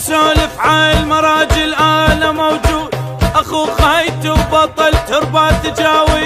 نسولف عن المراجل أنا موجود. أخو خيت وبطل تربة تجاوي